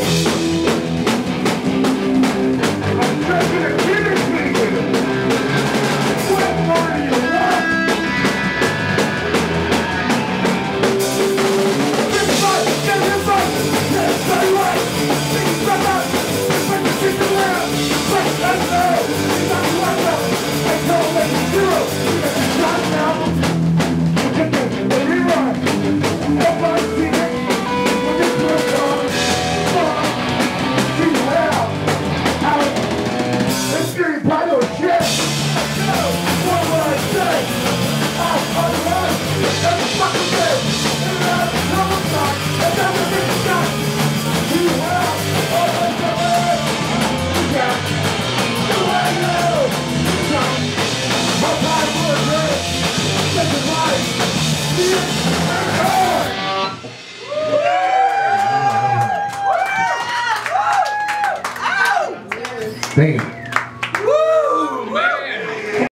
Bye. Damn.